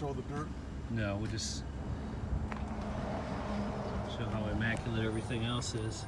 Show the dirt. No, we'll just show how immaculate everything else is.